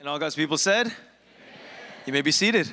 And all God's people said, Amen. You may be seated.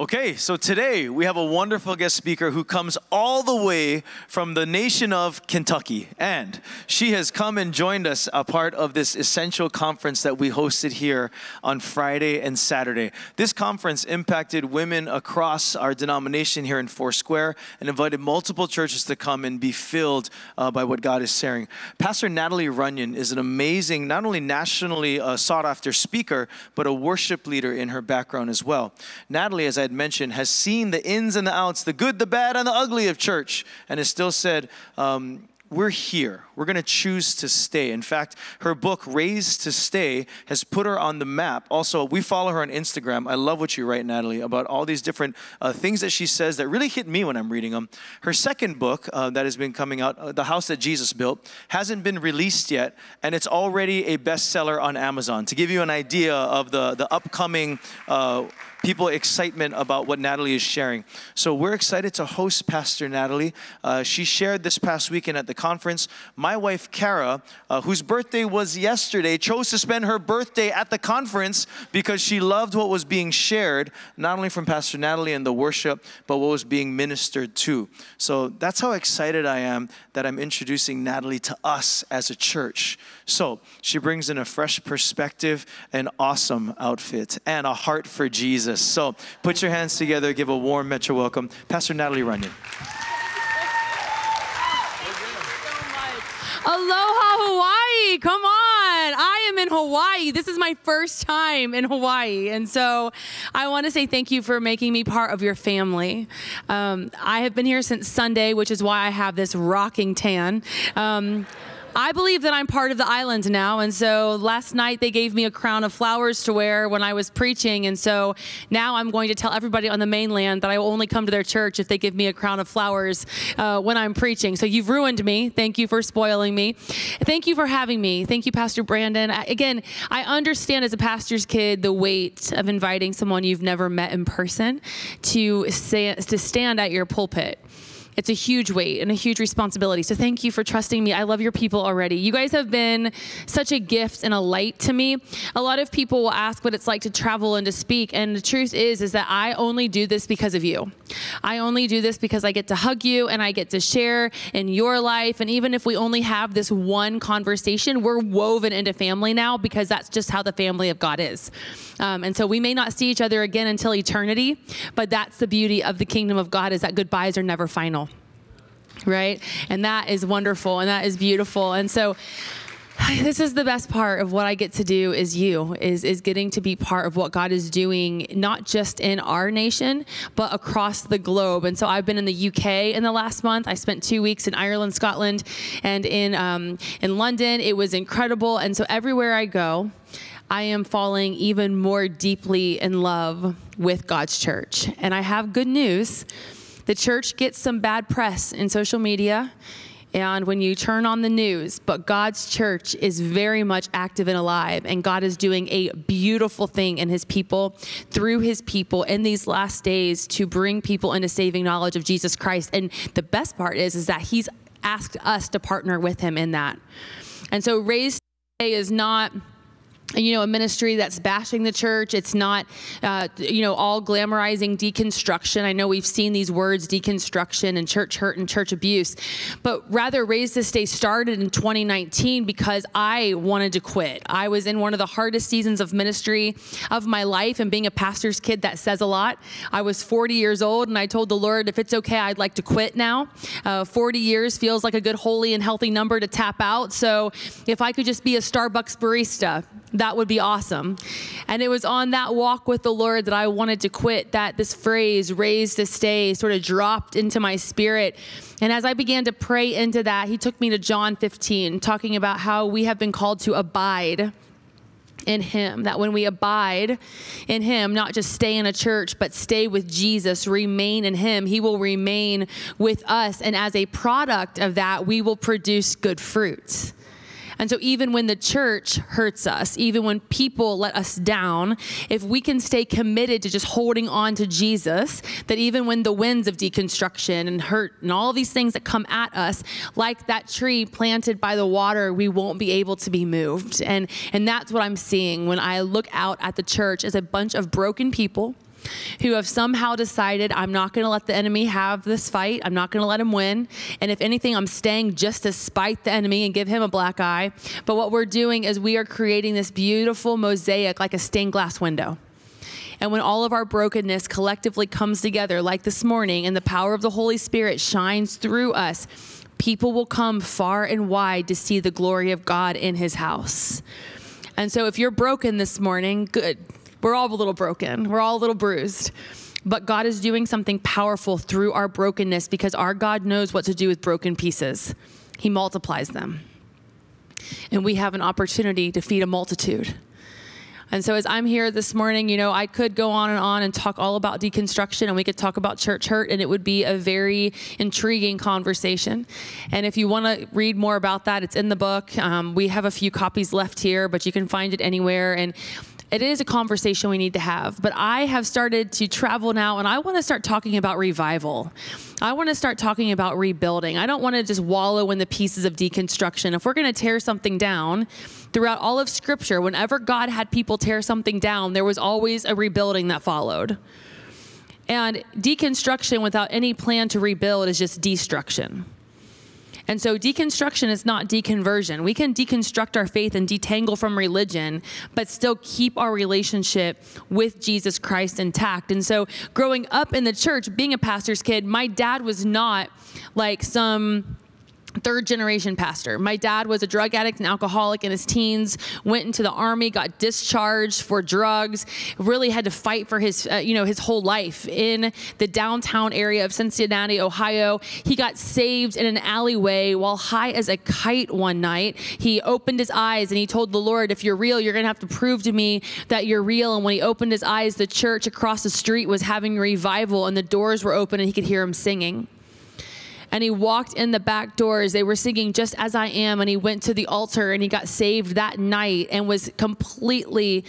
Okay, so today we have a wonderful guest speaker who comes all the way from the nation of Kentucky. And she has come and joined us a part of this essential conference that we hosted here on Friday and Saturday. This conference impacted women across our denomination here in Foursquare and invited multiple churches to come and be filled uh, by what God is sharing. Pastor Natalie Runion is an amazing, not only nationally uh, sought after speaker, but a worship leader in her background as well. Natalie, as I had mentioned, has seen the ins and the outs, the good, the bad, and the ugly of church, and has still said, um, we're here. We're going to choose to stay. In fact, her book, Raised to Stay, has put her on the map. Also, we follow her on Instagram. I love what you write, Natalie, about all these different uh, things that she says that really hit me when I'm reading them. Her second book uh, that has been coming out, uh, The House That Jesus Built, hasn't been released yet, and it's already a bestseller on Amazon. To give you an idea of the, the upcoming uh, people excitement about what Natalie is sharing. So we're excited to host Pastor Natalie. Uh, she shared this past weekend at the conference. My wife, Kara, uh, whose birthday was yesterday, chose to spend her birthday at the conference because she loved what was being shared, not only from Pastor Natalie and the worship, but what was being ministered to. So that's how excited I am that I'm introducing Natalie to us as a church. So she brings in a fresh perspective, an awesome outfit, and a heart for Jesus. So put your hands together, give a warm Metro welcome. Pastor Natalie Runion. Come on. I am in Hawaii. This is my first time in Hawaii. And so I want to say thank you for making me part of your family. Um, I have been here since Sunday, which is why I have this rocking tan. Um, I believe that I'm part of the island now. And so last night they gave me a crown of flowers to wear when I was preaching. And so now I'm going to tell everybody on the mainland that I will only come to their church if they give me a crown of flowers uh, when I'm preaching. So you've ruined me. Thank you for spoiling me. Thank you for having me. Thank you, Pastor Brandon. I, again, I understand as a pastor's kid the weight of inviting someone you've never met in person to, say, to stand at your pulpit. It's a huge weight and a huge responsibility. So thank you for trusting me. I love your people already. You guys have been such a gift and a light to me. A lot of people will ask what it's like to travel and to speak, and the truth is is that I only do this because of you. I only do this because I get to hug you and I get to share in your life and even if we only have this one conversation, we're woven into family now because that's just how the family of God is. Um, and so we may not see each other again until eternity, but that's the beauty of the kingdom of God is that goodbyes are never final right? And that is wonderful and that is beautiful. And so this is the best part of what I get to do is you is is getting to be part of what God is doing not just in our nation but across the globe. And so I've been in the UK in the last month. I spent two weeks in Ireland Scotland and in um, in London. It was incredible. And so everywhere I go I am falling even more deeply in love with God's church. And I have good news the church gets some bad press in social media and when you turn on the news, but God's church is very much active and alive, and God is doing a beautiful thing in His people, through His people in these last days to bring people into saving knowledge of Jesus Christ. And the best part is, is that He's asked us to partner with Him in that. And so, Raised to Stay is not you know, a ministry that's bashing the church. It's not, uh, you know, all glamorizing deconstruction. I know we've seen these words, deconstruction and church hurt and church abuse, but rather Raise to Stay started in 2019 because I wanted to quit. I was in one of the hardest seasons of ministry of my life, and being a pastor's kid, that says a lot. I was 40 years old, and I told the Lord, if it's okay, I'd like to quit now. Uh, 40 years feels like a good, holy, and healthy number to tap out. So if I could just be a Starbucks barista, that would be awesome. And it was on that walk with the Lord that I wanted to quit that this phrase, raised to stay, sort of dropped into my spirit. And as I began to pray into that, he took me to John 15, talking about how we have been called to abide in him that when we abide in him not just stay in a church but stay with jesus remain in him he will remain with us and as a product of that we will produce good fruits And so, even when the church hurts us, even when people let us down, if we can stay committed to just holding on to Jesus, that even when the winds of deconstruction and hurt and all these things that come at us, like that tree planted by the water, we won't be able to be moved. And, and that's what I'm seeing when I look out at the church as a bunch of broken people who have somehow decided I'm not going to let the enemy have this fight. I'm not going to let him win. And if anything, I'm staying just to spite the enemy and give him a black eye. But what we're doing is we are creating this beautiful mosaic like a stained glass window. And when all of our brokenness collectively comes together, like this morning, and the power of the Holy Spirit shines through us, people will come far and wide to see the glory of God in his house. And so if you're broken this morning, good. We're all a little broken, we're all a little bruised. But God is doing something powerful through our brokenness because our God knows what to do with broken pieces. He multiplies them. And we have an opportunity to feed a multitude. And so, as I'm here this morning, you know, I could go on and on and talk all about deconstruction, and we could talk about church hurt, and it would be a very intriguing conversation. And if you want to read more about that, it's in the book. Um, we have a few copies left here, but you can find it anywhere. And it is a conversation we need to have. But I have started to travel now, and I want to start talking about revival. I want to start talking about rebuilding. I don't want to just wallow in the pieces of deconstruction. If we're going to tear something down, throughout all of Scripture, whenever God had people tear something down, there was always a rebuilding that followed. And deconstruction without any plan to rebuild is just destruction. And so deconstruction is not deconversion. We can deconstruct our faith and detangle from religion, but still keep our relationship with Jesus Christ intact. And so growing up in the church, being a pastor's kid, my dad was not like some third generation pastor. My dad was a drug addict and alcoholic in his teens, went into the army, got discharged for drugs, really had to fight for his uh, you know his whole life in the downtown area of Cincinnati, Ohio. He got saved in an alleyway while high as a kite one night. He opened his eyes and he told the Lord, if you're real, you're going to have to prove to me that you're real. And when he opened his eyes, the church across the street was having revival and the doors were open and he could hear him singing and he walked in the back doors. They were singing Just As I Am, and he went to the altar and he got saved that night and was completely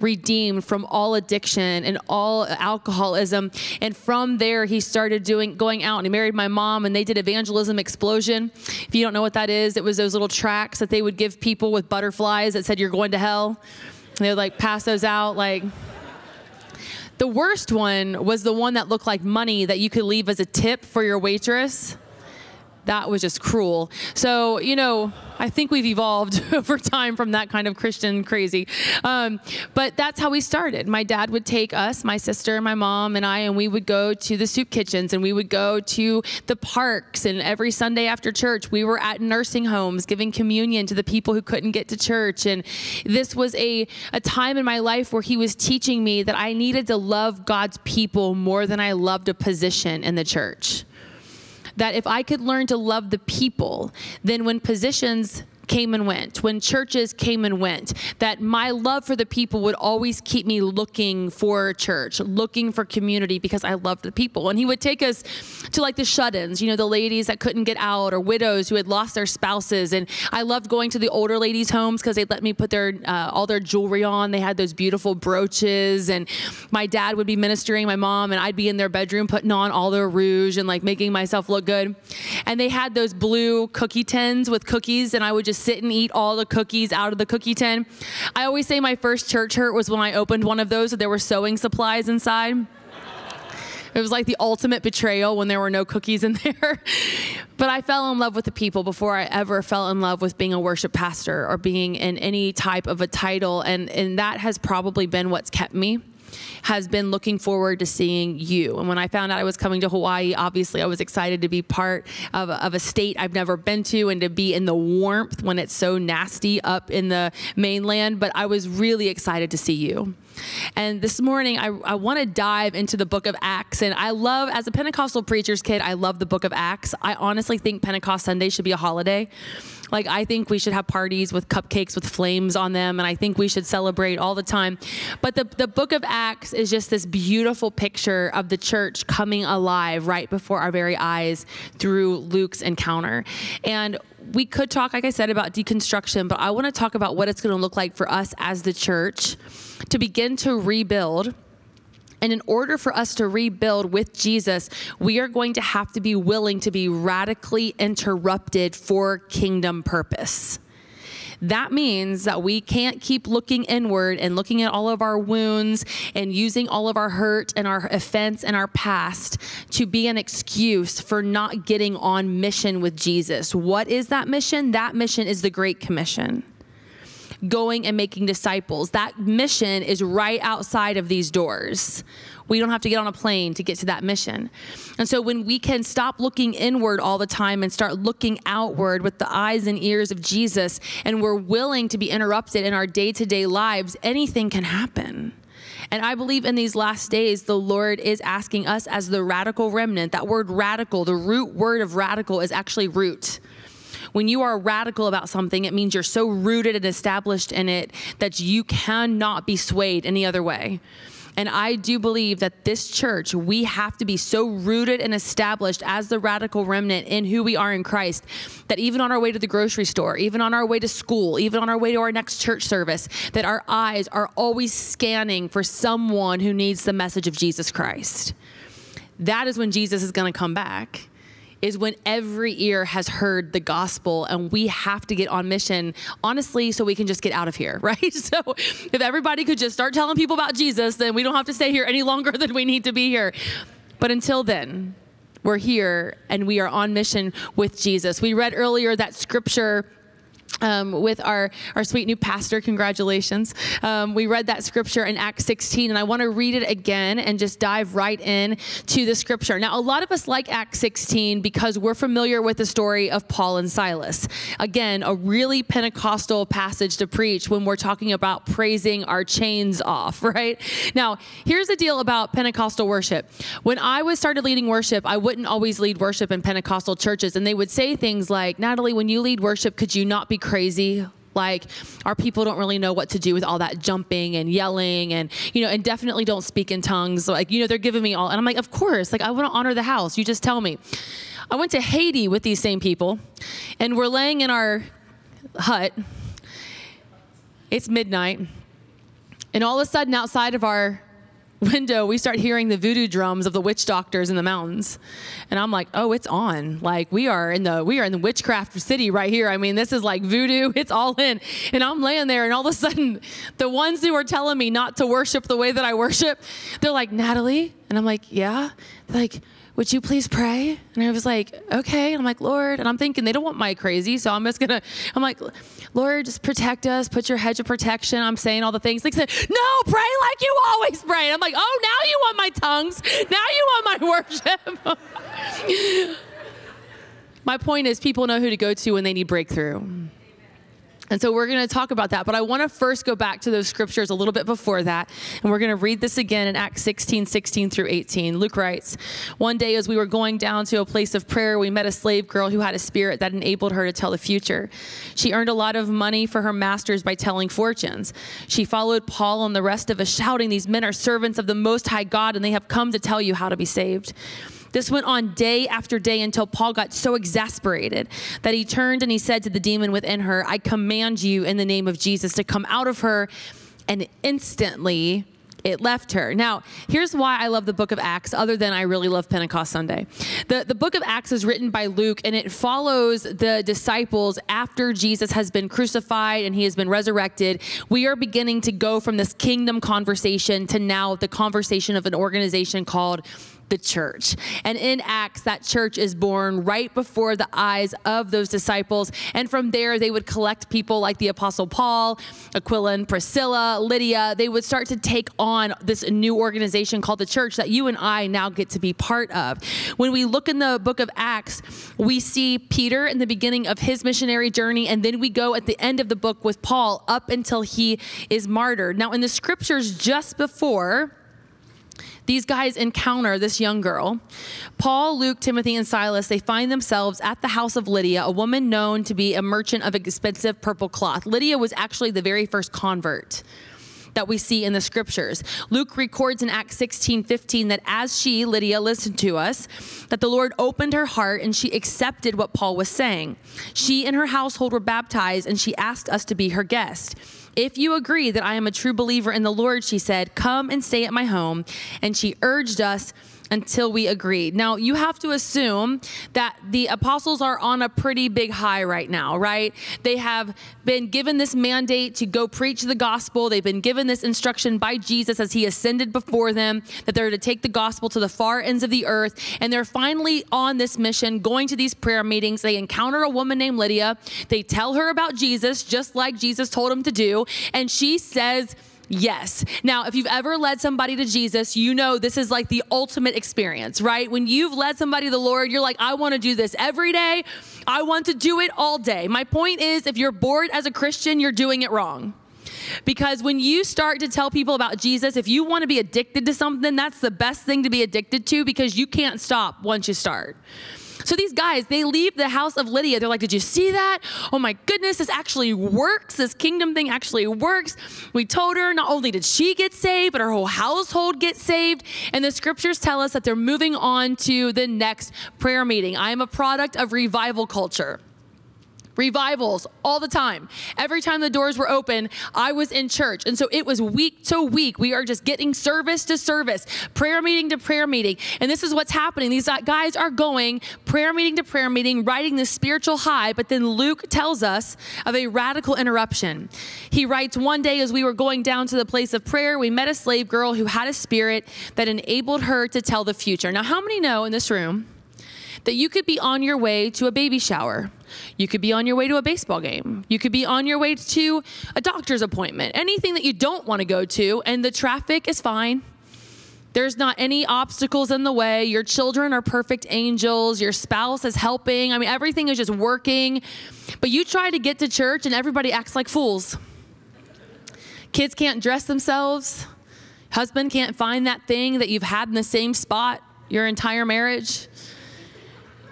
redeemed from all addiction and all alcoholism. And from there he started doing going out and he married my mom and they did evangelism explosion. If you don't know what that is it was those little tracts that they would give people with butterflies that said you're going to hell. And they would like pass those out like the worst one was the one that looked like money that you could leave as a tip for your waitress that was just cruel. So, you know, I think we've evolved over time from that kind of Christian crazy. Um, but that's how we started. My dad would take us, my sister, my mom, and I, and we would go to the soup kitchens and we would go to the parks. And every Sunday after church, we were at nursing homes giving communion to the people who couldn't get to church. And this was a, a time in my life where he was teaching me that I needed to love God's people more than I loved a position in the church that if I could learn to love the people, then when positions came and went, when churches came and went, that my love for the people would always keep me looking for church, looking for community because I loved the people. And he would take us to like the shut ins, you know, the ladies that couldn't get out or widows who had lost their spouses. And I loved going to the older ladies' homes because they'd let me put their uh, all their jewelry on. They had those beautiful brooches. And my dad would be ministering my mom, and I'd be in their bedroom putting on all their rouge and like making myself look good. And they had those blue cookie tins with cookies, and I would just sit and eat all the cookies out of the cookie tin. I always say my first church hurt was when I opened one of those, there were sewing supplies inside. It was like the ultimate betrayal when there were no cookies in there. but I fell in love with the people before I ever fell in love with being a worship pastor or being in any type of a title. And, and that has probably been what's kept me has been looking forward to seeing you. And when I found out I was coming to Hawaii, obviously I was excited to be part of a, of a state I've never been to and to be in the warmth when it's so nasty up in the mainland. But I was really excited to see you. And this morning, I, I want to dive into the book of Acts. And I love, as a Pentecostal preacher's kid, I love the book of Acts. I honestly think Pentecost Sunday should be a holiday. Like, I think we should have parties with cupcakes with flames on them, and I think we should celebrate all the time. But the, the book of Acts is just this beautiful picture of the church coming alive right before our very eyes through Luke's encounter. And we could talk, like I said, about deconstruction, but I want to talk about what it's going to look like for us as the church to begin to rebuild. And in order for us to rebuild with Jesus, we are going to have to be willing to be radically interrupted for kingdom purpose. That means that we can't keep looking inward and looking at all of our wounds and using all of our hurt and our offense and our past to be an excuse for not getting on mission with Jesus. What is that mission? That mission is the Great Commission going and making disciples. That mission is right outside of these doors. We don't have to get on a plane to get to that mission. And so when we can stop looking inward all the time and start looking outward with the eyes and ears of Jesus, and we're willing to be interrupted in our day to day lives, anything can happen. And I believe in these last days, the Lord is asking us as the radical remnant. That word radical, the root word of radical is actually root. When you are radical about something, it means you're so rooted and established in it that you cannot be swayed any other way. And I do believe that this church, we have to be so rooted and established as the radical remnant in who we are in Christ that even on our way to the grocery store, even on our way to school, even on our way to our next church service, that our eyes are always scanning for someone who needs the message of Jesus Christ. That is when Jesus is going to come back is when every ear has heard the gospel and we have to get on mission, honestly, so we can just get out of here, right? So if everybody could just start telling people about Jesus, then we don't have to stay here any longer than we need to be here. But until then, we're here and we are on mission with Jesus. We read earlier that scripture um, with our, our sweet new pastor. Congratulations. Um, we read that scripture in Acts 16, and I want to read it again and just dive right in to the scripture. Now, a lot of us like Acts 16 because we're familiar with the story of Paul and Silas. Again, a really Pentecostal passage to preach when we're talking about praising our chains off, right? Now, here's the deal about Pentecostal worship. When I was started leading worship, I wouldn't always lead worship in Pentecostal churches, and they would say things like, Natalie, when you lead worship, could you not be crazy. Like our people don't really know what to do with all that jumping and yelling and you know and definitely don't speak in tongues. Like you know they're giving me all and i'm like of course like i want to honor the house. You just tell me. I went to haiti with these same people and we're laying in our hut. It's midnight and all of a sudden outside of our window, we start hearing the voodoo drums of the witch doctors in the mountains. And I'm like, oh, it's on. Like we are in the we are in the witchcraft city right here. I mean, this is like voodoo. It's all in. And I'm laying there, and all of a sudden, the ones who are telling me not to worship the way that I worship, they're like, Natalie. And I'm like, yeah. They're like, would you please pray? And I was like, okay. And I'm like, Lord. And I'm thinking they don't want my crazy. So I'm just going to, I'm like, Lord, just protect us. Put your hedge of protection. I'm saying all the things. They said, no, pray like you always pray. And I'm like, oh, now you want my tongues. Now you want my worship. my point is people know who to go to when they need breakthrough. And so we're going to talk about that. But I want to first go back to those scriptures a little bit before that. And we're going to read this again in Acts 16, 16 through 18. Luke writes One day, as we were going down to a place of prayer, we met a slave girl who had a spirit that enabled her to tell the future. She earned a lot of money for her masters by telling fortunes. She followed Paul and the rest of us, shouting, These men are servants of the Most High God, and they have come to tell you how to be saved. This went on day after day until Paul got so exasperated that he turned and he said to the demon within her, I command you in the name of Jesus to come out of her. And instantly, it left her. Now, here's why I love the book of Acts, other than I really love Pentecost Sunday. The, the book of Acts is written by Luke, and it follows the disciples after Jesus has been crucified and he has been resurrected. We are beginning to go from this kingdom conversation to now the conversation of an organization called the church. And in Acts, that church is born right before the eyes of those disciples. And from there, they would collect people like the Apostle Paul, Aquila and Priscilla, Lydia. They would start to take on this new organization called the church that you and I now get to be part of. When we look in the book of Acts, we see Peter in the beginning of his missionary journey, and then we go at the end of the book with Paul up until he is martyred. Now, in the scriptures just before, these guys encounter this young girl. Paul, Luke, Timothy, and Silas, they find themselves at the house of Lydia, a woman known to be a merchant of expensive purple cloth. Lydia was actually the very first convert that we see in the scriptures. Luke records in Acts 16 15 that as she, Lydia, listened to us, that the Lord opened her heart and she accepted what Paul was saying. She and her household were baptized and she asked us to be her guest. If you agree that I am a true believer in the Lord, she said, come and stay at my home. And she urged us until we agreed. Now, you have to assume that the apostles are on a pretty big high right now, right? They have been given this mandate to go preach the gospel. They've been given this instruction by Jesus as he ascended before them that they're to take the gospel to the far ends of the earth. And they're finally on this mission, going to these prayer meetings. They encounter a woman named Lydia. They tell her about Jesus, just like Jesus told them to do. And she says, Yes. Now, if you've ever led somebody to Jesus, you know this is like the ultimate experience, right? When you've led somebody to the Lord, you're like, I want to do this every day. I want to do it all day. My point is, if you're bored as a Christian, you're doing it wrong. Because when you start to tell people about Jesus, if you want to be addicted to something, that's the best thing to be addicted to because you can't stop once you start. So these guys, they leave the house of Lydia. They're like, Did you see that? Oh my goodness, this actually works. This kingdom thing actually works. We told her not only did she get saved, but her whole household get saved. And the scriptures tell us that they're moving on to the next prayer meeting. I am a product of revival culture revivals all the time. Every time the doors were open, I was in church. And so it was week to week. We are just getting service to service, prayer meeting to prayer meeting. And this is what's happening. These guys are going prayer meeting to prayer meeting, riding this spiritual high. But then Luke tells us of a radical interruption. He writes, One day as we were going down to the place of prayer, we met a slave girl who had a spirit that enabled her to tell the future. Now, how many know in this room? That you could be on your way to a baby shower. You could be on your way to a baseball game. You could be on your way to a doctor's appointment. Anything that you don't want to go to, and the traffic is fine. There's not any obstacles in the way. Your children are perfect angels. Your spouse is helping. I mean, everything is just working. But you try to get to church, and everybody acts like fools. Kids can't dress themselves. Husband can't find that thing that you've had in the same spot your entire marriage.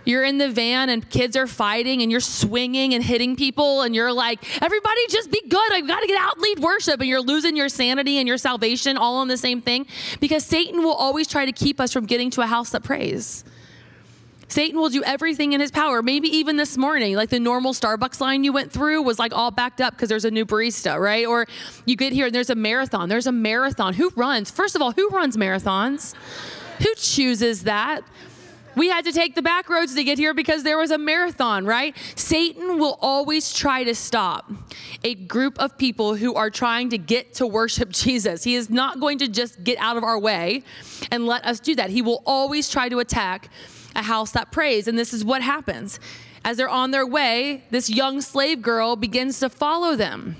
You're in the van and kids are fighting and you're swinging and hitting people and you're like, everybody just be good. I've got to get out lead worship. And you're losing your sanity and your salvation all on the same thing because Satan will always try to keep us from getting to a house that prays. Satan will do everything in his power. Maybe even this morning, like the normal Starbucks line you went through was like all backed up because there's a new barista, right? Or you get here and there's a marathon. There's a marathon. Who runs? First of all, who runs marathons? Who chooses that? We had to take the back roads to get here because there was a marathon, right? Satan will always try to stop a group of people who are trying to get to worship Jesus. He is not going to just get out of our way and let us do that. He will always try to attack a house that prays. And this is what happens. As they're on their way, this young slave girl begins to follow them.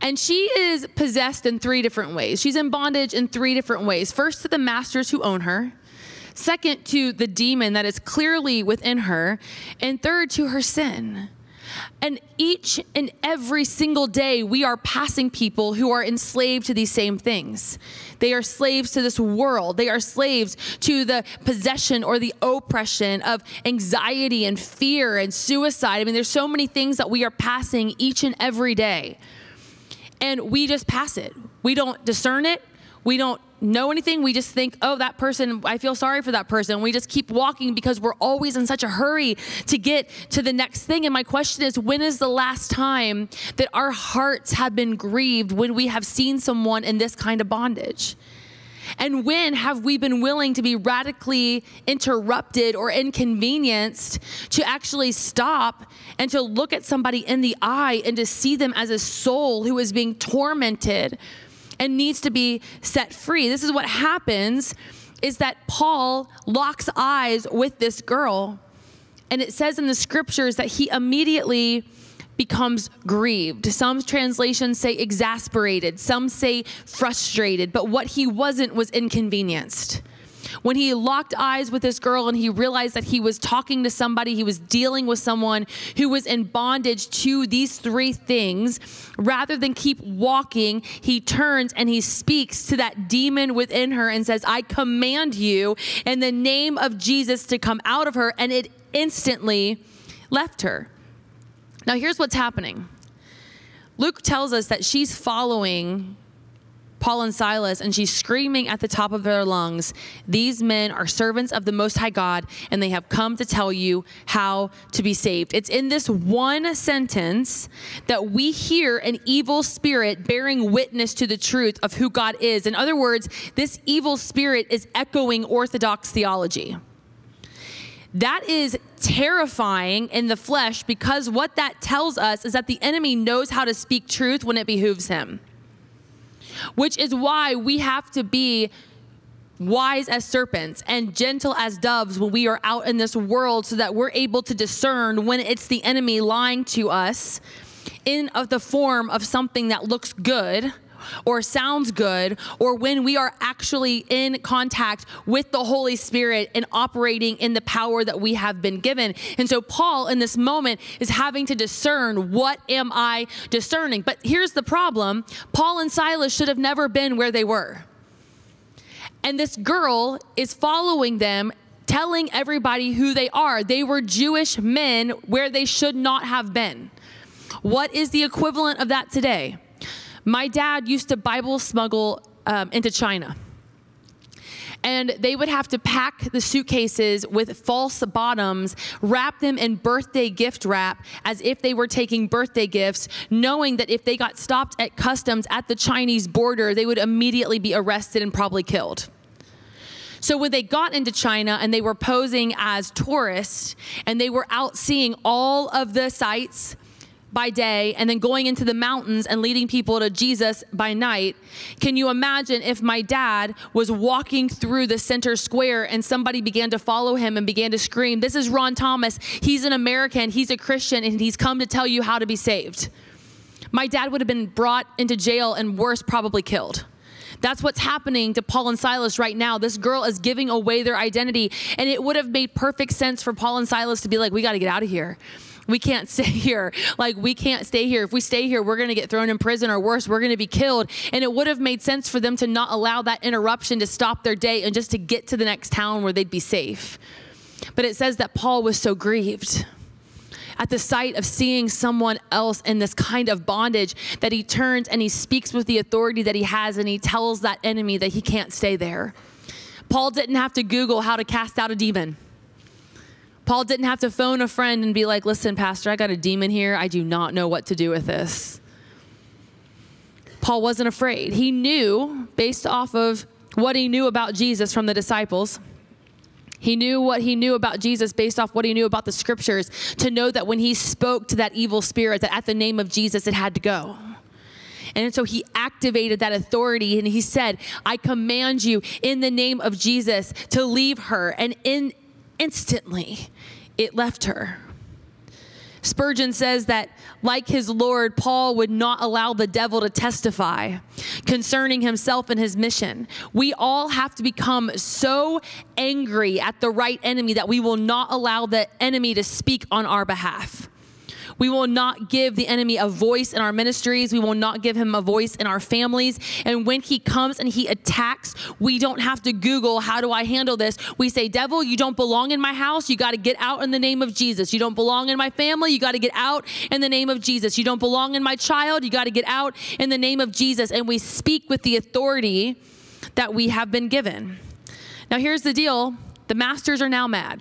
And she is possessed in three different ways. She's in bondage in three different ways. First, to the masters who own her. Second, to the demon that is clearly within her. And third, to her sin. And each and every single day, we are passing people who are enslaved to these same things. They are slaves to this world. They are slaves to the possession or the oppression of anxiety and fear and suicide. I mean, there's so many things that we are passing each and every day. And we just pass it. We don't discern it. We don't know anything. We just think, oh, that person, I feel sorry for that person. We just keep walking because we're always in such a hurry to get to the next thing. And my question is, when is the last time that our hearts have been grieved when we have seen someone in this kind of bondage? And when have we been willing to be radically interrupted or inconvenienced to actually stop and to look at somebody in the eye and to see them as a soul who is being tormented? And needs to be set free. This is what happens is that Paul locks eyes with this girl. And it says in the scriptures that he immediately becomes grieved. Some translations say exasperated, some say frustrated, but what he wasn't was inconvenienced when he locked eyes with this girl and he realized that he was talking to somebody, he was dealing with someone who was in bondage to these three things, rather than keep walking, he turns and he speaks to that demon within her and says, I command you in the name of Jesus to come out of her. And it instantly left her. Now, here's what's happening Luke tells us that she's following Paul and Silas, and she's screaming at the top of their lungs, These men are servants of the Most High God, and they have come to tell you how to be saved. It's in this one sentence that we hear an evil spirit bearing witness to the truth of who God is. In other words, this evil spirit is echoing Orthodox theology. That is terrifying in the flesh because what that tells us is that the enemy knows how to speak truth when it behooves him which is why we have to be wise as serpents and gentle as doves when we are out in this world so that we're able to discern when it's the enemy lying to us in of the form of something that looks good or sounds good, or when we are actually in contact with the Holy Spirit and operating in the power that we have been given. And so, Paul, in this moment, is having to discern what am I discerning? But here's the problem Paul and Silas should have never been where they were. And this girl is following them telling everybody who they are. They were Jewish men where they should not have been. What is the equivalent of that today? My dad used to Bible smuggle um, into China. And they would have to pack the suitcases with false bottoms, wrap them in birthday gift wrap as if they were taking birthday gifts, knowing that if they got stopped at customs at the Chinese border, they would immediately be arrested and probably killed. So when they got into China and they were posing as tourists and they were out seeing all of the sights, by day and then going into the mountains and leading people to Jesus by night. Can you imagine if my dad was walking through the center square and somebody began to follow him and began to scream, This is Ron Thomas. He's an American, he's a Christian, and he's come to tell you how to be saved. My dad would have been brought into jail and worse, probably killed. That's what's happening to Paul and Silas right now. This girl is giving away their identity. And it would have made perfect sense for Paul and Silas to be like, we got to get out of here we can't stay here. Like, we can't stay here. If we stay here, we're going to get thrown in prison or worse, we're going to be killed. And it would have made sense for them to not allow that interruption to stop their day and just to get to the next town where they'd be safe. But it says that Paul was so grieved at the sight of seeing someone else in this kind of bondage that he turns and he speaks with the authority that he has and he tells that enemy that he can't stay there. Paul didn't have to Google how to cast out a demon. Paul didn't have to phone a friend and be like, listen, Pastor, I got a demon here. I do not know what to do with this. Paul wasn't afraid. He knew, based off of what he knew about Jesus from the disciples, he knew what he knew about Jesus based off what he knew about the scriptures to know that when he spoke to that evil spirit, that at the name of Jesus, it had to go. And so he activated that authority and he said, I command you in the name of Jesus to leave her. And in instantly it left her. Spurgeon says that, like his Lord, Paul would not allow the devil to testify concerning himself and his mission. We all have to become so angry at the right enemy that we will not allow the enemy to speak on our behalf. We will not give the enemy a voice in our ministries. We will not give him a voice in our families. And when he comes and he attacks, we don't have to Google, how do I handle this? We say, Devil, you don't belong in my house. You got to get out in the name of Jesus. You don't belong in my family. You got to get out in the name of Jesus. You don't belong in my child. You got to get out in the name of Jesus. And we speak with the authority that we have been given. Now, here's the deal the masters are now mad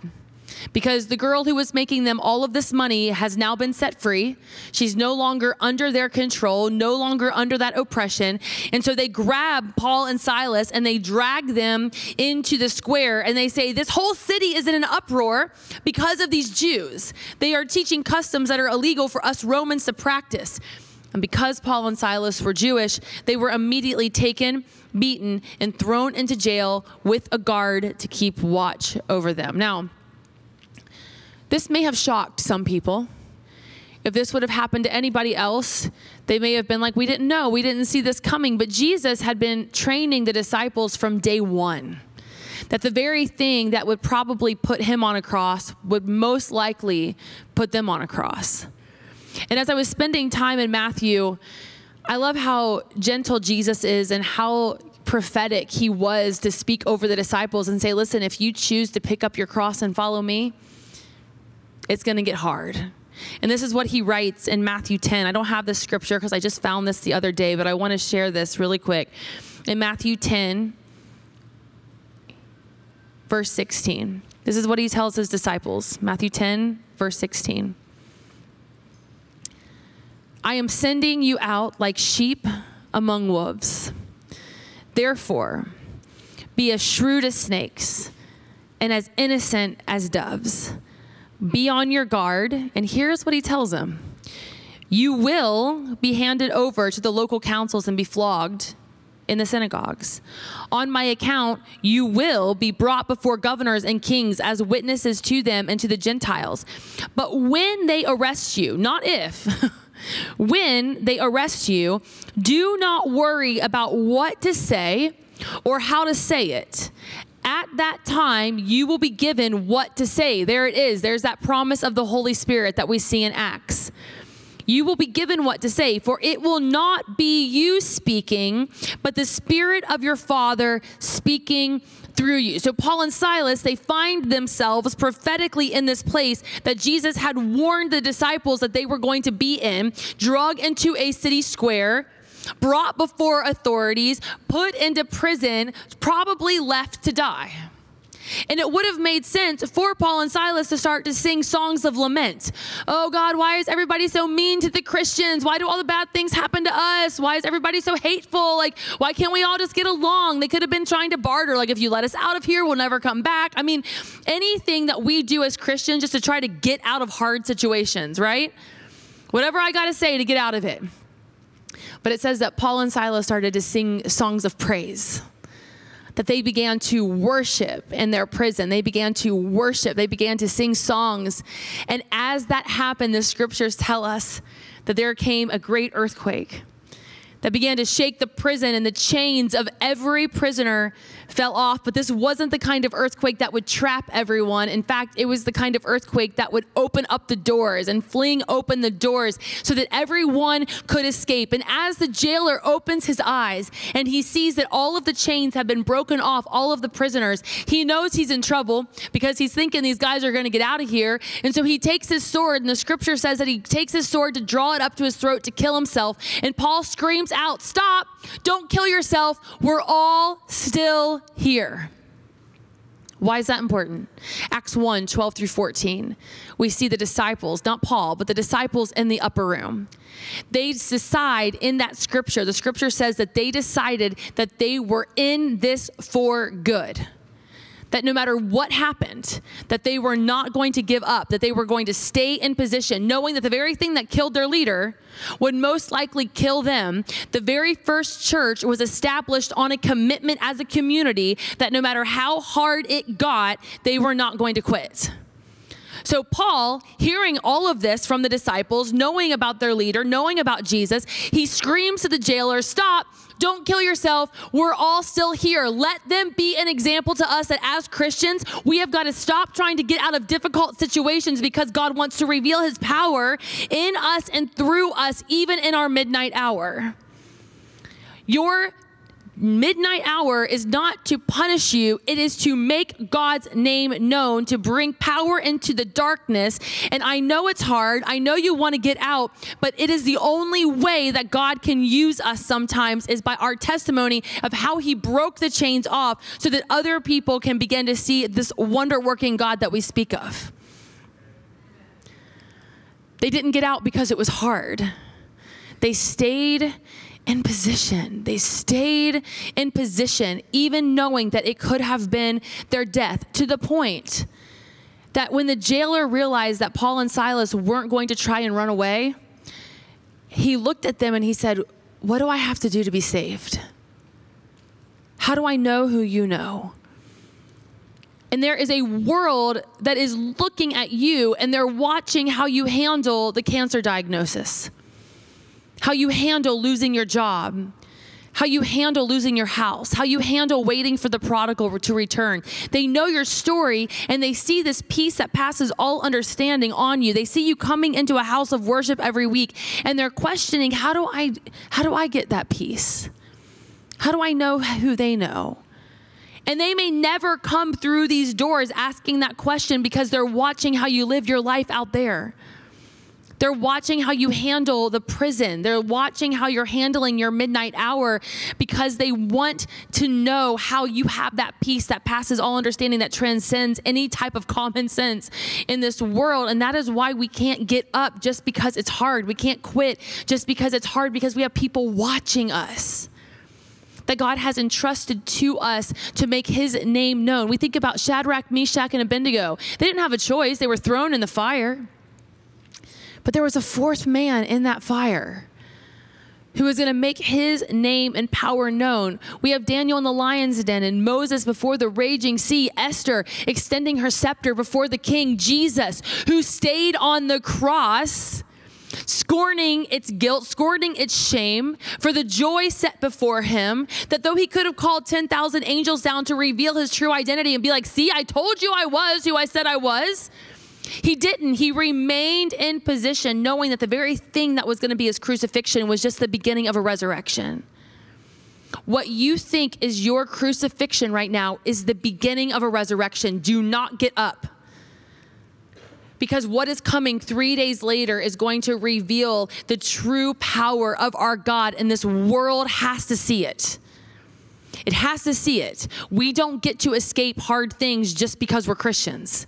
because the girl who was making them all of this money has now been set free. She's no longer under their control, no longer under that oppression. And so they grab Paul and Silas and they drag them into the square and they say, This whole city is in an uproar because of these Jews. They are teaching customs that are illegal for us Romans to practice. And because Paul and Silas were Jewish, they were immediately taken, beaten, and thrown into jail with a guard to keep watch over them. Now, this may have shocked some people. If this would have happened to anybody else, they may have been like, We didn't know, we didn't see this coming. But Jesus had been training the disciples from day one that the very thing that would probably put him on a cross would most likely put them on a cross. And as I was spending time in Matthew, I love how gentle Jesus is and how prophetic he was to speak over the disciples and say, Listen, if you choose to pick up your cross and follow me, it's going to get hard. And this is what he writes in Matthew 10. I don't have this scripture because I just found this the other day, but I want to share this really quick. In Matthew 10, verse 16, this is what he tells his disciples. Matthew 10, verse 16. I am sending you out like sheep among wolves. Therefore, be as shrewd as snakes and as innocent as doves. Be on your guard. And here's what he tells them You will be handed over to the local councils and be flogged in the synagogues. On my account, you will be brought before governors and kings as witnesses to them and to the Gentiles. But when they arrest you, not if, when they arrest you, do not worry about what to say or how to say it. At that time, you will be given what to say. There it is. There's that promise of the Holy Spirit that we see in Acts. You will be given what to say, for it will not be you speaking, but the Spirit of your Father speaking through you. So Paul and Silas, they find themselves prophetically in this place that Jesus had warned the disciples that they were going to be in, drug into a city square brought before authorities, put into prison, probably left to die. And it would have made sense for Paul and Silas to start to sing songs of lament. Oh God, why is everybody so mean to the Christians? Why do all the bad things happen to us? Why is everybody so hateful? Like, why can't we all just get along? They could have been trying to barter. Like, if you let us out of here, we'll never come back. I mean, anything that we do as Christians just to try to get out of hard situations, right? Whatever I got to say to get out of it. But it says that Paul and Silas started to sing songs of praise. That they began to worship in their prison. They began to worship. They began to sing songs. And as that happened, the scriptures tell us that there came a great earthquake that began to shake the prison, and the chains of every prisoner fell off. But this wasn't the kind of earthquake that would trap everyone. In fact, it was the kind of earthquake that would open up the doors and fling open the doors so that everyone could escape. And as the jailer opens his eyes and he sees that all of the chains have been broken off, all of the prisoners, he knows he's in trouble because he's thinking these guys are going to get out of here. And so he takes his sword, and the scripture says that he takes his sword to draw it up to his throat to kill himself. And Paul screams out, Stop! Don't kill yourself. We're all still here. Why is that important? Acts 1 12 through 14. We see the disciples, not Paul, but the disciples in the upper room. They decide in that scripture, the scripture says that they decided that they were in this for good that no matter what happened, that they were not going to give up, that they were going to stay in position, knowing that the very thing that killed their leader would most likely kill them. The very first church was established on a commitment as a community that no matter how hard it got, they were not going to quit. So, Paul, hearing all of this from the disciples, knowing about their leader, knowing about Jesus, he screams to the jailer, Stop, don't kill yourself. We're all still here. Let them be an example to us that as Christians, we have got to stop trying to get out of difficult situations because God wants to reveal his power in us and through us, even in our midnight hour. Your midnight hour is not to punish you, it is to make God's name known, to bring power into the darkness. And I know it's hard. I know you want to get out, but it is the only way that God can use us sometimes is by our testimony of how he broke the chains off so that other people can begin to see this wonder working God that we speak of. They didn't get out because it was hard. They stayed in position. They stayed in position, even knowing that it could have been their death, to the point that when the jailer realized that Paul and Silas weren't going to try and run away, he looked at them and he said, What do I have to do to be saved? How do I know who you know? And there is a world that is looking at you and they're watching how you handle the cancer diagnosis how you handle losing your job, how you handle losing your house, how you handle waiting for the prodigal to return. They know your story and they see this peace that passes all understanding on you. They see you coming into a house of worship every week and they're questioning, how do I how do I get that peace? How do I know who they know? And they may never come through these doors asking that question because they're watching how you live your life out there. They're watching how you handle the prison. They're watching how you're handling your midnight hour because they want to know how you have that peace that passes all understanding, that transcends any type of common sense in this world. And that is why we can't get up just because it's hard. We can't quit just because it's hard because we have people watching us that God has entrusted to us to make his name known. We think about Shadrach, Meshach, and Abednego. They didn't have a choice, they were thrown in the fire. But there was a fourth man in that fire who was going to make his name and power known. We have Daniel in the lion's den and Moses before the raging sea, Esther extending her scepter before the king, Jesus, who stayed on the cross. Scorning its guilt, scorning its shame for the joy set before him, that though he could have called 10,000 angels down to reveal his true identity and be like, See, I told you I was who I said I was, he didn't. He remained in position, knowing that the very thing that was going to be his crucifixion was just the beginning of a resurrection. What you think is your crucifixion right now is the beginning of a resurrection. Do not get up. Because what is coming three days later is going to reveal the true power of our God, and this world has to see it. It has to see it. We don't get to escape hard things just because we're Christians.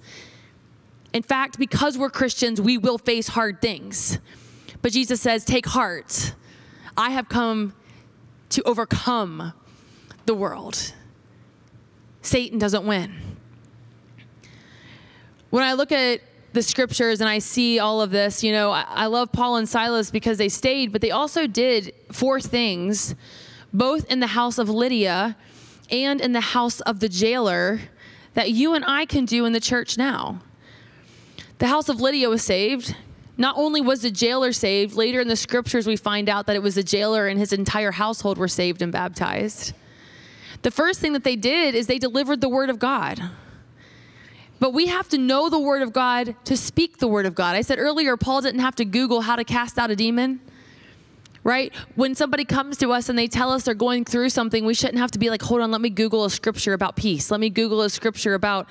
In fact, because we're Christians, we will face hard things. But Jesus says, Take heart. I have come to overcome the world. Satan doesn't win. When I look at the scriptures and I see all of this, you know, I, love Paul and Silas because they stayed, but they also did four things, both in the house of Lydia and in the house of the jailer, that you and I can do in the church now. The house of Lydia was saved. Not only was the jailer saved, later in the scriptures we find out that it was the jailer and his entire household were saved and baptized. The first thing that they did is they delivered the word of God. But we have to know the word of God to speak the word of God. I said earlier, Paul didn't have to Google how to cast out a demon right? When somebody comes to us and they tell us they're going through something, we shouldn't have to be like, hold on, let me Google a scripture about peace. Let me Google a scripture about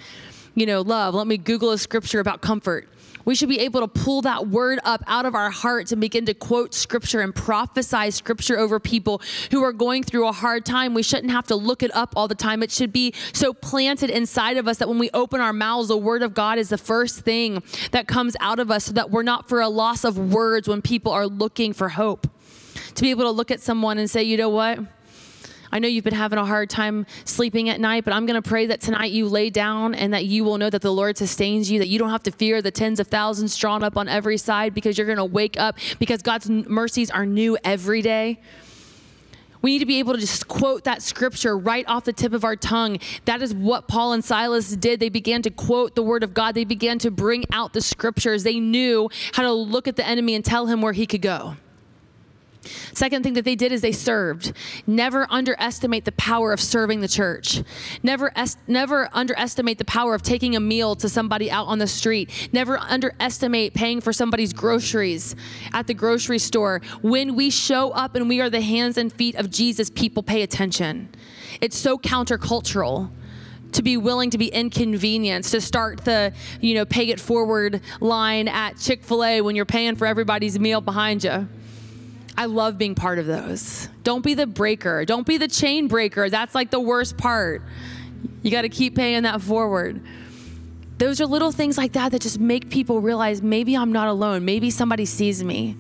you know, love. Let me Google a scripture about comfort. We should be able to pull that word up out of our hearts and begin to quote scripture and prophesy scripture over people who are going through a hard time. We shouldn't have to look it up all the time. It should be so planted inside of us that when we open our mouths, the word of God is the first thing that comes out of us so that we're not for a loss of words when people are looking for hope. To be able to look at someone and say, you know what? I know you've been having a hard time sleeping at night, but I'm going to pray that tonight you lay down and that you will know that the Lord sustains you, that you don't have to fear the tens of thousands drawn up on every side because you're going to wake up because God's mercies are new every day. We need to be able to just quote that scripture right off the tip of our tongue. That is what Paul and Silas did. They began to quote the word of God, they began to bring out the scriptures. They knew how to look at the enemy and tell him where he could go. Second thing that they did is they served. Never underestimate the power of serving the church. Never, never underestimate the power of taking a meal to somebody out on the street. Never underestimate paying for somebody's groceries at the grocery store. When we show up and we are the hands and feet of Jesus, people pay attention. It's so countercultural to be willing to be inconvenienced to start the you know pay it forward line at chick-fil-a when you're paying for everybody's meal behind you I love being part of those. Don't be the breaker. Don't be the chain breaker. That's like the worst part. You got to keep paying that forward. Those are little things like that that just make people realize maybe I'm not alone. Maybe somebody sees me.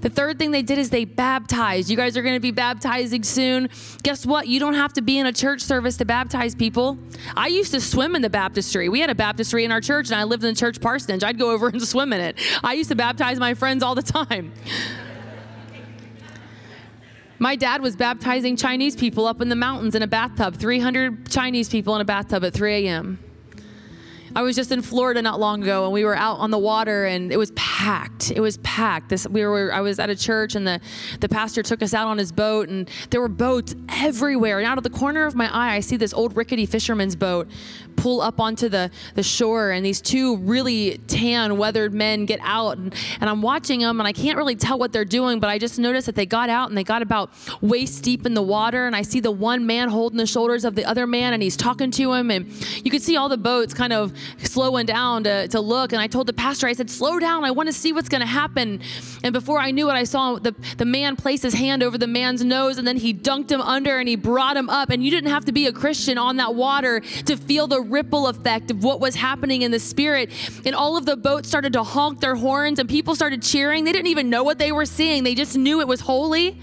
The third thing they did is they baptized. You guys are going to be baptizing soon. Guess what? You don't have to be in a church service to baptize people. I used to swim in the baptistry. We had a baptistry in our church, and I lived in the church parsonage. I'd go over and swim in it. I used to baptize my friends all the time. My dad was baptizing Chinese people up in the mountains in a bathtub, 300 Chinese people in a bathtub at 3 a.m. I was just in Florida not long ago, and we were out on the water, and it was packed. It was packed. This we were. I was at a church, and the the pastor took us out on his boat, and there were boats everywhere. And out of the corner of my eye, I see this old rickety fisherman's boat pull up onto the, the shore and these two really tan, weathered men get out. And, and I'm watching them and I can't really tell what they're doing, but I just noticed that they got out and they got about waist deep in the water. And I see the one man holding the shoulders of the other man and he's talking to him. And you can see all the boats kind of slowing down to, to look. And I told the pastor, I said, slow down. I want to see what's going to happen. And before I knew it, I saw the, the man place his hand over the man's nose and then he dunked him under and he brought him up. And you didn't have to be a Christian on that water to feel the ripple effect of what was happening in the spirit. And all of the boats started to honk their horns and people started cheering. They didn't even know what they were seeing, they just knew it was holy.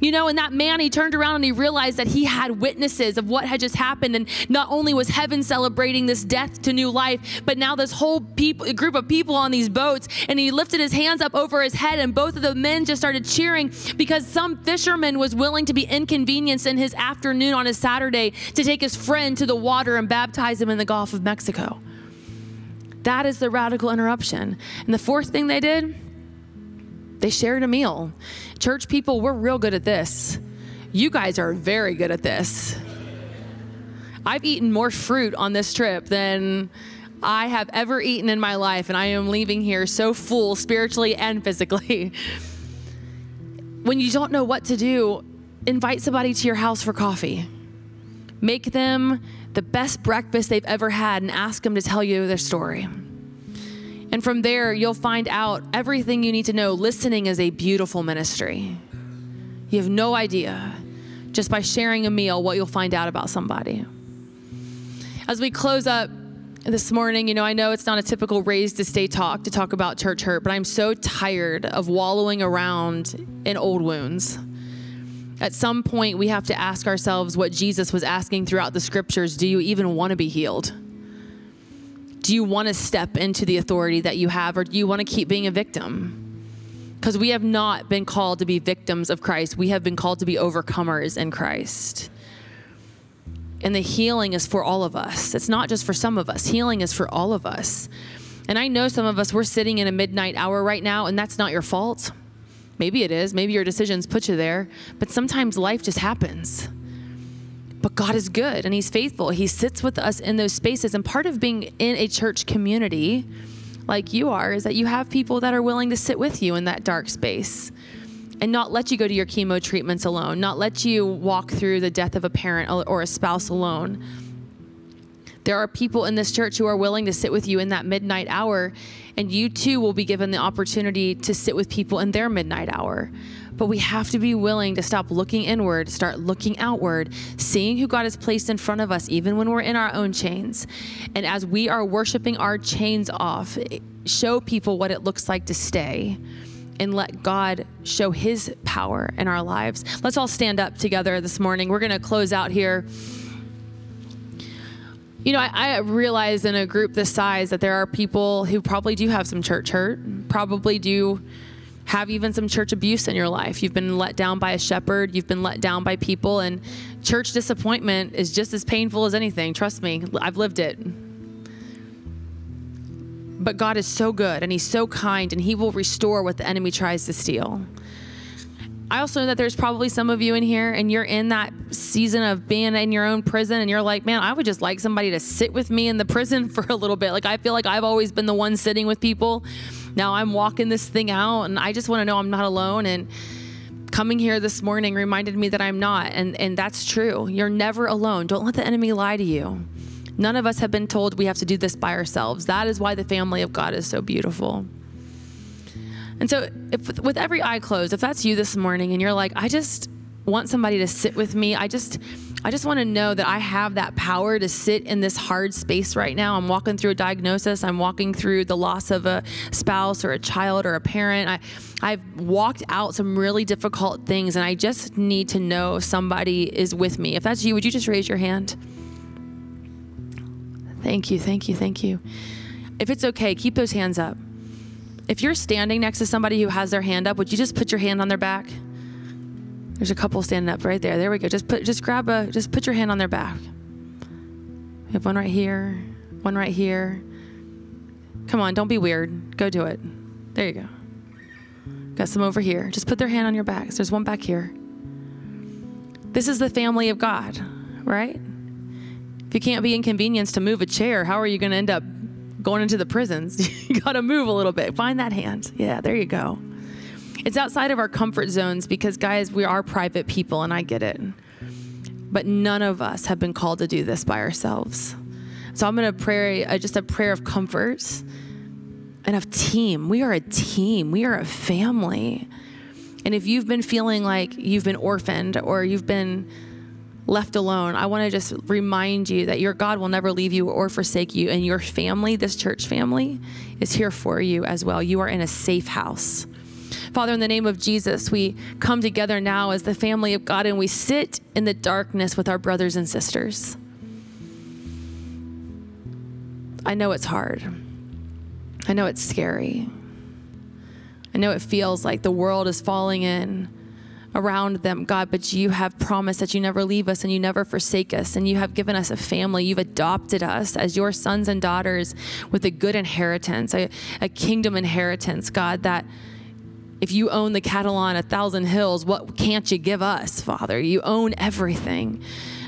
You know, and that man, he turned around and he realized that he had witnesses of what had just happened. And not only was heaven celebrating this death to new life, but now this whole people, group of people on these boats. And he lifted his hands up over his head, and both of the men just started cheering because some fisherman was willing to be inconvenienced in his afternoon on his Saturday to take his friend to the water and baptize him in the Gulf of Mexico. That is the radical interruption. And the fourth thing they did, they shared a meal. Church people, we're real good at this. You guys are very good at this. I've eaten more fruit on this trip than I have ever eaten in my life, and I am leaving here so full spiritually and physically. when you don't know what to do, invite somebody to your house for coffee. Make them the best breakfast they've ever had and ask them to tell you their story. And from there, you'll find out everything you need to know. Listening is a beautiful ministry. You have no idea just by sharing a meal what you'll find out about somebody. As we close up this morning, you know, I know it's not a typical raised to stay talk to talk about church hurt, but I'm so tired of wallowing around in old wounds. At some point, we have to ask ourselves what Jesus was asking throughout the scriptures do you even want to be healed? Do you want to step into the authority that you have, or do you want to keep being a victim? Because we have not been called to be victims of Christ, we have been called to be overcomers in Christ. And the healing is for all of us. It's not just for some of us, healing is for all of us. And I know some of us, we're sitting in a midnight hour right now, and that's not your fault. Maybe it is. Maybe your decisions put you there. But sometimes life just happens. But God is good and He's faithful. He sits with us in those spaces. And part of being in a church community like you are is that you have people that are willing to sit with you in that dark space and not let you go to your chemo treatments alone, not let you walk through the death of a parent or a spouse alone. There are people in this church who are willing to sit with you in that midnight hour, and you too will be given the opportunity to sit with people in their midnight hour. But we have to be willing to stop looking inward, start looking outward, seeing who God has placed in front of us, even when we're in our own chains. And as we are worshiping our chains off, show people what it looks like to stay and let God show his power in our lives. Let's all stand up together this morning. We're going to close out here. You know, I, I, realize in a group this size that there are people who probably do have some church hurt, probably do have even some church abuse in your life. You've been let down by a shepherd, you've been let down by people, and church disappointment is just as painful as anything. Trust me, I've lived it. But God is so good and He's so kind, and He will restore what the enemy tries to steal. I also know that there's probably some of you in here and you're in that season of being in your own prison and you're like, man, I would just like somebody to sit with me in the prison for a little bit. Like, I feel like I've always been the one sitting with people now I'm walking this thing out and I just want to know I'm not alone. And coming here this morning reminded me that I'm not. And, and that's true. You're never alone. Don't let the enemy lie to you. None of us have been told we have to do this by ourselves. That is why the family of God is so beautiful. And so, if, with every eye closed, if that's you this morning and you're like, I just want somebody to sit with me, I just, I just want to know that I have that power to sit in this hard space right now. I'm walking through a diagnosis. I'm walking through the loss of a spouse or a child or a parent. I, I've walked out some really difficult things, and I just need to know somebody is with me. If that's you, would you just raise your hand? Thank you, thank you, thank you. If it's okay, keep those hands up. If you're standing next to somebody who has their hand up, would you just put your hand on their back? There's a couple standing up right there. There we go. Just put, just grab a, just put your hand on their back. We have one right here, one right here. Come on, don't be weird. Go do it. There you go. Got some over here. Just put their hand on your back. There's one back here. This is the family of God, right? If you can't be inconvenienced to move a chair, how are you going to end up going into the prisons? you got to move a little bit. Find that hand. Yeah, there you go. It's outside of our comfort zones because, guys, we are private people, and I get it. But none of us have been called to do this by ourselves. So I'm going to pray uh, just a prayer of comfort and of team. We are a team, we are a family. And if you've been feeling like you've been orphaned or you've been left alone, I want to just remind you that your God will never leave you or forsake you. And your family, this church family, is here for you as well. You are in a safe house. Father, in the name of Jesus, we come together now as the family of God and we sit in the darkness with our brothers and sisters. I know it's hard. I know it's scary. I know it feels like the world is falling in around them, God, but you have promised that you never leave us and you never forsake us, and you have given us a family. You've adopted us as your sons and daughters with a good inheritance, a, a kingdom inheritance, God, that if you own the cattle on a thousand hills, what can't you give us, Father? You own everything.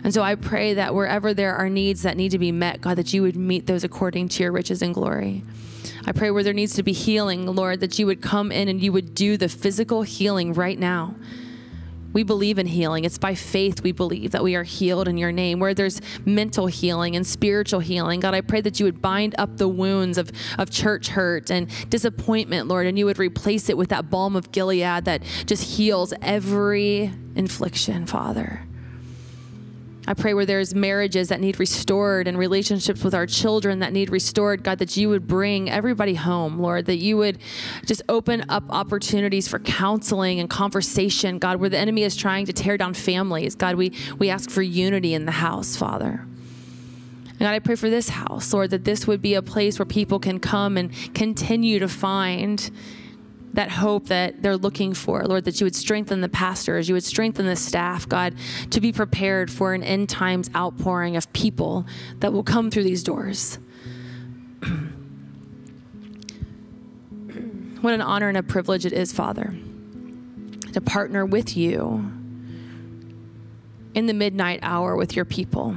And so I pray that wherever there are needs that need to be met, God, that you would meet those according to your riches and glory. I pray where there needs to be healing, Lord, that you would come in and you would do the physical healing right now. We believe in healing. It's by faith we believe that we are healed in your name. Where there's mental healing and spiritual healing, God, I pray that you would bind up the wounds of, of church hurt and disappointment, Lord, and you would replace it with that balm of Gilead that just heals every infliction, Father. I pray where there's marriages that need restored and relationships with our children that need restored, God, that you would bring everybody home, Lord, that you would just open up opportunities for counseling and conversation, God, where the enemy is trying to tear down families. God, we, we ask for unity in the house, Father. And God, I pray for this house, Lord, that this would be a place where people can come and continue to find that hope that they're looking for. Lord, that you would strengthen the pastors, you would strengthen the staff, God, to be prepared for an end times outpouring of people that will come through these doors. what an honor and a privilege it is, Father, to partner with you in the midnight hour with your people.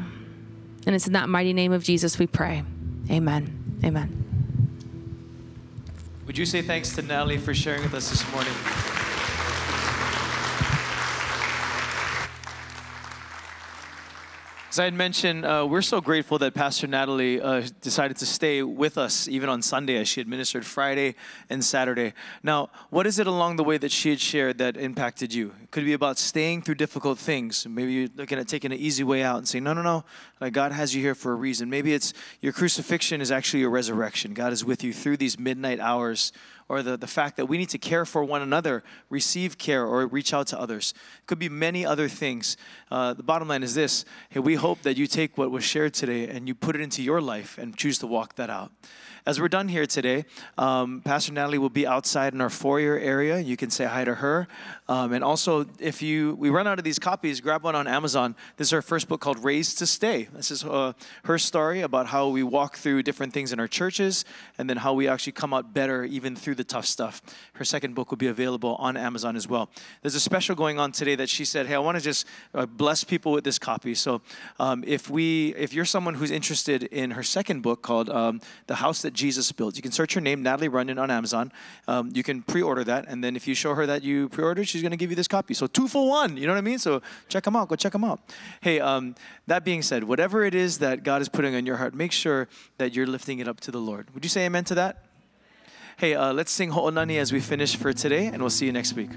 And it's in that mighty name of Jesus we pray. Amen. Amen. Would you say thanks to Natalie for sharing with us this morning? As I had mentioned, uh, we're so grateful that Pastor Natalie uh, decided to stay with us even on Sunday as she administered Friday and Saturday. Now, what is it along the way that she had shared that impacted you? It could be about staying through difficult things. Maybe you're looking at taking an easy way out and saying, no, no, no, like God has you here for a reason. Maybe it's your crucifixion is actually your resurrection. God is with you through these midnight hours or the, the fact that we need to care for one another, receive care, or reach out to others. It could be many other things. Uh, the bottom line is this hey, we hope that you take what was shared today and you put it into your life and choose to walk that out. As we're done here today, um, Pastor Natalie will be outside in our foyer area. You can say hi to her. Um, and also, if you we run out of these copies, grab one on Amazon. This is her first book called Raised to Stay. This is uh, her story about how we walk through different things in our churches and then how we actually come out better even through the tough stuff. Her second book will be available on Amazon as well. There's a special going on today that she said, "Hey, I want to just uh, bless people with this copy." So, um, if we, if you're someone who's interested in her second book called um, "The House That Jesus builds. you can search her name, Natalie Runion, on Amazon. Um, you can pre-order that, and then if you show her that you pre-ordered, she's going to give you this copy. So two for one. You know what I mean? So check them out. Go check them out. Hey, um, that being said, whatever it is that God is putting on your heart, make sure that you're lifting it up to the Lord. Would you say amen to that? Hey, uh, let's sing Ho'onani as we finish for today, and we'll see you next week.